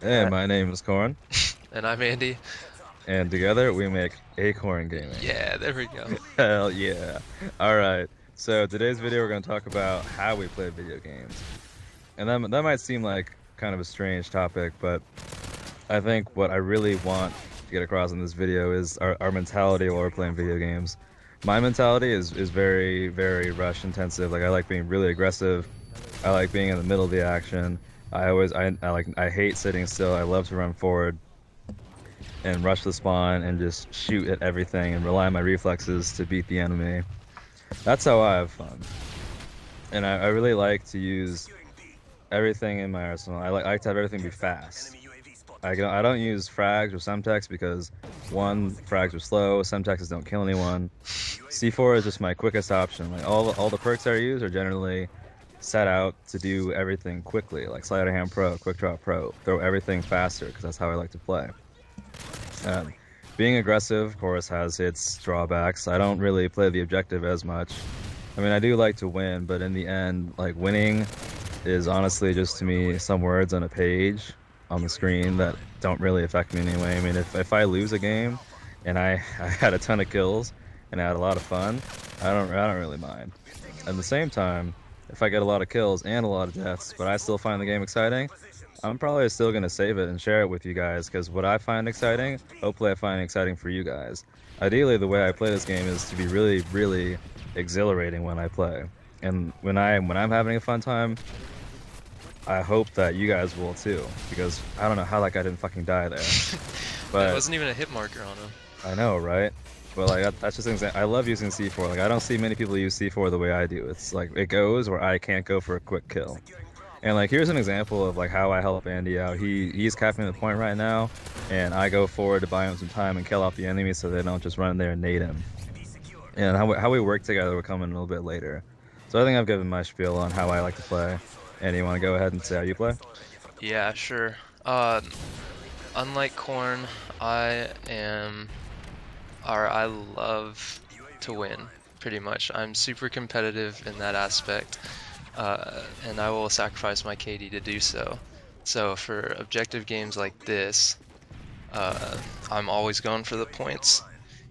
Hey, my name is Corn, And I'm Andy. and together we make Acorn Gaming. Yeah, there we go. Hell yeah. Alright, so today's video we're going to talk about how we play video games. And that, that might seem like kind of a strange topic, but I think what I really want to get across in this video is our, our mentality while we're playing video games. My mentality is, is very, very rush intensive. Like, I like being really aggressive. I like being in the middle of the action. I always, I, I like, I hate sitting still. I love to run forward and rush the spawn and just shoot at everything and rely on my reflexes to beat the enemy. That's how I have fun. And I, I really like to use everything in my arsenal. I like, I like to have everything be fast. I I don't use frags or semtex because one, frags are slow, semtexes don't kill anyone. C4 is just my quickest option. Like all, all the perks I use are generally set out to do everything quickly, like sleight of hand pro, quick drop pro, throw everything faster because that's how I like to play. Um, being aggressive, of course, has its drawbacks. I don't really play the objective as much. I mean, I do like to win, but in the end, like winning is honestly just to me some words on a page on the screen that don't really affect me anyway. I mean, if, if I lose a game and I, I had a ton of kills and I had a lot of fun, I don't I don't really mind. At the same time, if I get a lot of kills and a lot of deaths, but I still find the game exciting, I'm probably still gonna save it and share it with you guys because what I find exciting, hopefully I find exciting for you guys. Ideally, the way I play this game is to be really, really exhilarating when I play, and when I am when I'm having a fun time, I hope that you guys will too because I don't know how that guy didn't fucking die there. But it wasn't even a hit marker on him. I know, right? But like that's just an example. I love using C4. Like I don't see many people use C4 the way I do. It's like it goes where I can't go for a quick kill. And like here's an example of like how I help Andy out. He he's capping the point right now, and I go forward to buy him some time and kill off the enemy so they don't just run there and nade him. And how we, how we work together will come in a little bit later. So I think I've given my spiel on how I like to play. And you want to go ahead and say how you play? Yeah, sure. Uh, unlike Corn, I am, or I love to win, pretty much. I'm super competitive in that aspect, uh, and I will sacrifice my KD to do so. So for objective games like this, uh, I'm always going for the points,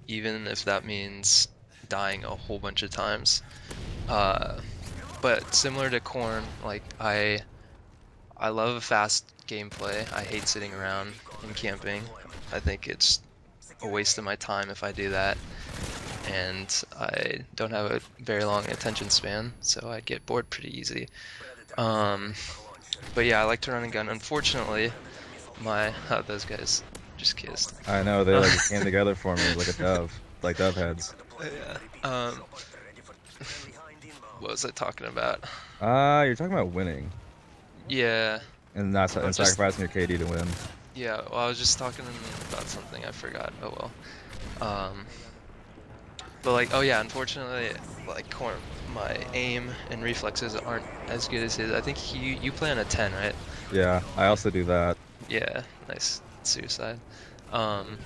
even if that means dying a whole bunch of times. Uh, but similar to Corn, like I, I love fast gameplay. I hate sitting around and camping. I think it's a waste of my time if I do that. And I don't have a very long attention span, so I get bored pretty easy. Um, but yeah, I like to run and gun. Unfortunately, my oh, those guys just kissed. I know they like came together for me like a dove, like dove heads. Yeah. Um, what was I talking about? Ah, uh, you're talking about winning. Yeah. And not and just, sacrificing your KD to win. Yeah, well, I was just talking about something I forgot. Oh well. Um, but like, oh yeah, unfortunately, like Corn, my aim and reflexes aren't as good as his. I think he, you play on a 10, right? Yeah, I also do that. Yeah, nice suicide. Um,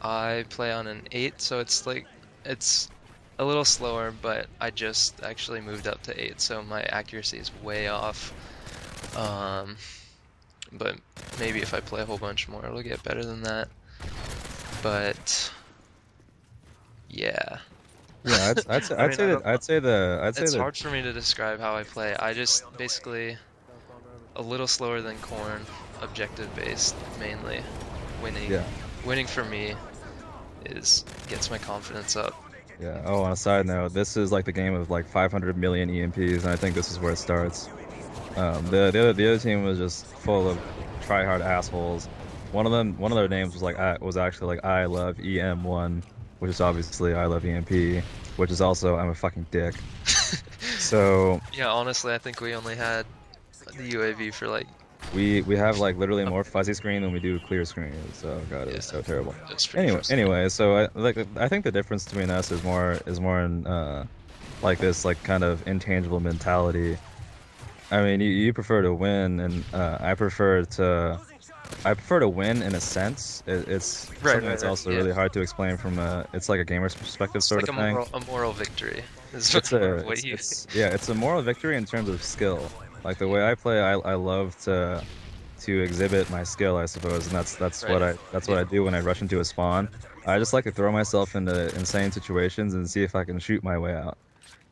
I play on an 8, so it's like, it's a little slower, but I just actually moved up to 8, so my accuracy is way off. Um, but maybe if I play a whole bunch more, it'll get better than that. But yeah. Yeah, I'd, I'd, say, I'd mean, say that. I'd say the. I'd say it's that. hard for me to describe how I play. I just basically a little slower than Corn, objective based mainly. Winning. Yeah. Winning for me is gets my confidence up. Yeah. Oh, on a side note, this is like the game of like 500 million EMPs, and I think this is where it starts. Um, the the other, the other team was just full of try-hard assholes. One of them, one of their names was like I was actually like I love EM1, which is obviously I love EMP, which is also I'm a fucking dick. so yeah, honestly, I think we only had the UAV for like. We we have like literally more fuzzy screen than we do clear screen. So god, it was so terrible. Anyway, anyway, so I like I think the difference between us is more is more in uh, like this like kind of intangible mentality. I mean, you, you prefer to win, and uh, I prefer to. I prefer to win in a sense. It, it's right, something that's right, also yeah. really hard to explain from a. It's like a gamer's perspective It's sort like of a thing. moral, a moral victory. Is It's a, what it's, you. it's- yeah, it's a moral victory in terms of skill. Like the way I play, I, I love to to exhibit my skill, I suppose, and that's that's Right. what I that's what I do when I rush into a spawn. I just like to throw myself into insane situations and see if I can shoot my way out.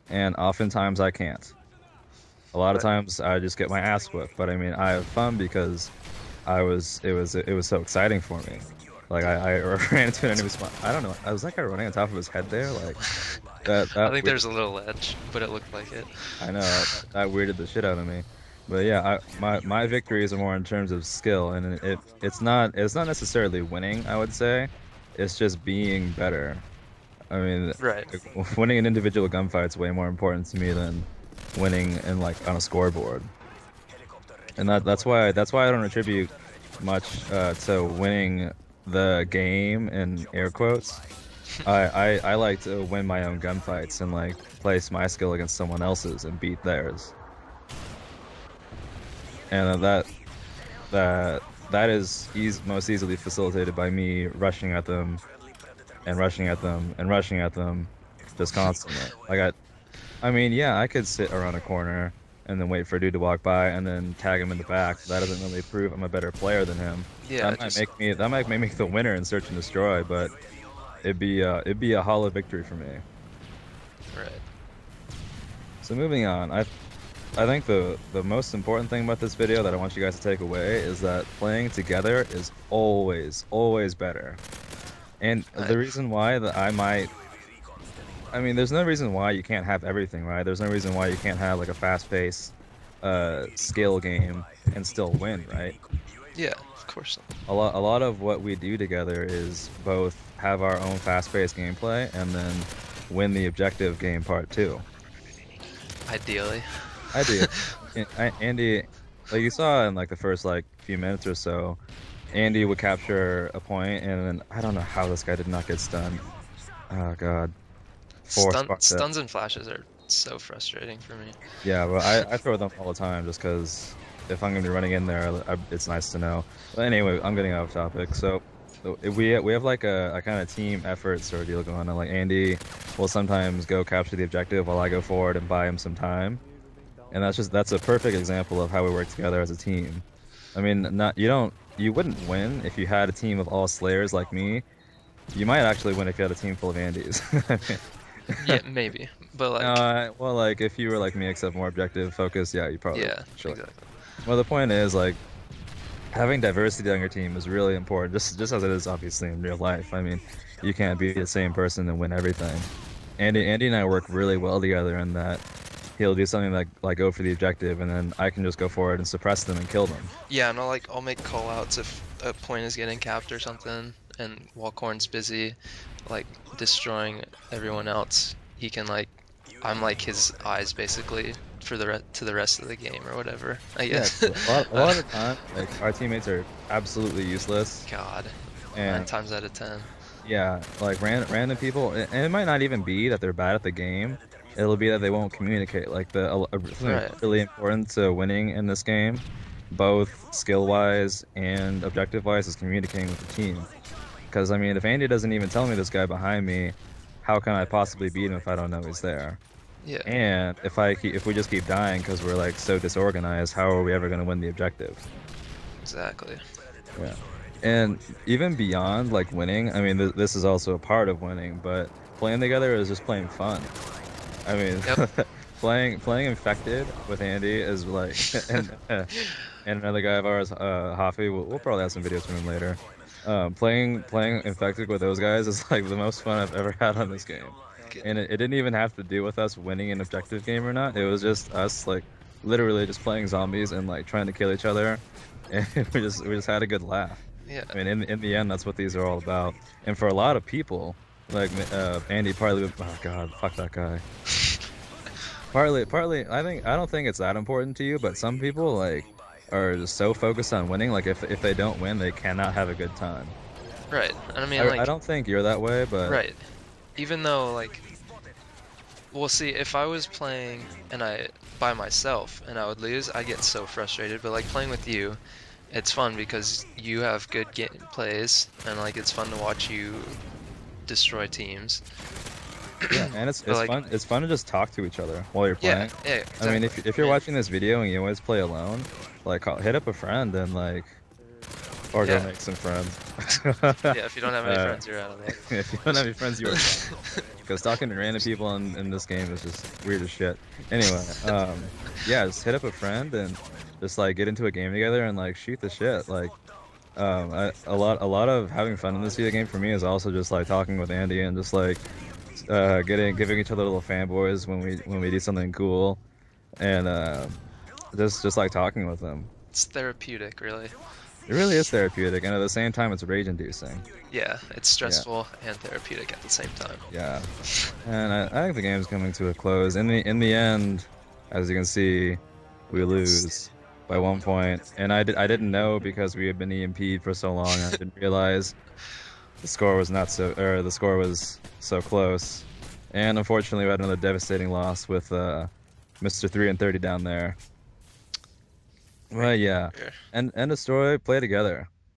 And oftentimes I can't. A lot of times I just get my ass whipped, but I mean I have fun because I was it was it was so exciting for me. Like I, I ran into an enemy spawn. I don't know. I was that guy running on top of his head there, like that. that I think there's a little edge, but it looked like it. I know that, that weirded the shit out of me. But yeah, I, my my victories are more in terms of skill, and it, it it's not it's not necessarily winning. I would say, it's just being better. I mean, Right. winning an individual gunfight is way more important to me than winning in like on a scoreboard. And that that's why that's why I don't attribute much uh, to winning the game in air quotes. I, I I like to win my own gunfights and like place my skill against someone else's and beat theirs. And that that that is most easily facilitated by me rushing at them and rushing at them and rushing at them just constantly. Like I, mean, yeah, I could sit around a corner and then wait for a dude to walk by and then tag him in the back. That doesn't really prove I'm a better player than him. Yeah, that might make me that might make me the winner in search and destroy, but it'd be uh, it'd be a hollow victory for me. Right. So moving on, I I think the the most important thing about this video that I want you guys to take away is that playing together is always always better. And the reason why that I might I mean, there's no reason why you can't have everything, right? There's no reason why you can't have like a fast-paced uh, skill game and still win, right? Yeah, of course. a lot a lot of what we do together is both have our own fast-paced gameplay and then win the objective game part too. Ideally. I do. I, Andy, like you saw in like the first like few minutes or so, Andy would capture a point and then I don't know how this guy did not get stunned. Oh god. Four Stun, stuns and flashes are so frustrating for me. Yeah, but I, I throw them all the time just because if I'm gonna be running in there, I, it's nice to know. But anyway, I'm getting off topic. So so we we have like a, a kind of team effort sort of deal going on. Like Andy will sometimes go capture the objective while I go forward and buy him some time, and that's just that's a perfect example of how we work together as a team. I mean, not you don't you wouldn't win if you had a team of all slayers like me. You might actually win if you had a team full of Andys. Yeah, maybe. But like, uh, well, like if you were like me, except more objective focused, yeah, you probably. yeah, sure. exactly. Well, the point is like having diversity on your team is really important, just just as it is obviously in real life. I mean, you can't be the same person and win everything. Andy, Andy and I work really well together in that he'll do something like like go for the objective, and then I can just go forward and suppress them and kill them. Yeah, and I'll like I'll make call outs if a point is getting capped or something, and while Corn's busy, like destroying everyone else, he can like I'm like his eyes basically for the re- to the rest of the game or whatever. I Yeah, guess. a lot, a lot of the time, like our teammates are absolutely useless, God, nine and times out of ten. Yeah, like ran, random people, and it might not even be that they're bad at the game. It'll be that they won't communicate. Like the uh, a- Right. really important to winning in this game, both skill wise and objective wise, is communicating with the team. Because I mean, if Andy doesn't even tell me this guy behind me, how can I possibly beat him if I don't know he's there? Yeah. And if I keep, if we just keep dying because we're like so disorganized, how are we ever going to win the objective? Exactly. Yeah. And even beyond like winning, I mean, th- this is also a part of winning, but playing together is just playing fun. I mean, Yep. playing playing infected with Andy is like, and, uh, and another guy of ours, uh, Hafi. We'll, we'll probably have some videos from him later. Um, playing playing infected with those guys is like the most fun I've ever had on this game. And it, it didn't even have to do with us winning an objective game or not. It was just us like literally just playing zombies and like trying to kill each other, and we just we just had a good laugh. Yeah. I mean, in in the end, that's what these are all about. And for a lot of people, like uh, Andy, probably. oh god, fuck that guy. Partly, partly, I think I don't think it's that important to you, but some people like are just so focused on winning. Like if if they don't win, they cannot have a good time. Right. And I mean, I, like, I don't think you're that way, but Right. Even though like well see if I was playing and I by myself and I would lose, I get so frustrated. But like playing with you, it's fun because you have good game plays and like it's fun to watch you destroy teams. Yeah, and it's it's like- fun. It's fun to just talk to each other while you're Yeah, playing. yeah. I mean, if if you're watching this video and you always play alone, like hit up a friend and like, or Yeah. go make some friends. yeah, if you don't have any Uh, friends, you're out of luck. if you don't have any friends, you are. Because talking to random people in, in this game is just weird as shit. Anyway, um, yeah, just hit up a friend and just like get into a game together and like shoot the shit. Like, um, I, a lot a lot of having fun in this video game for me is also just like talking with Andy and just like uh, getting giving each other little fanboys when we when we do something cool, and uh, just just like talking with them. It's therapeutic, really. It really is therapeutic, and at the same time, it's rage inducing. Yeah, it's stressful and therapeutic at the same time. Yeah, and I, I think the game's coming to a close. In the in the end, as you can see, we lose by one point, and I did I didn't know because we had been EMP'd for so long. I didn't realize the score was not so or the score was so close, and unfortunately, we had another devastating loss with uh, Mr. Three and Thirty down there. Well, yeah, and end of story. Play together.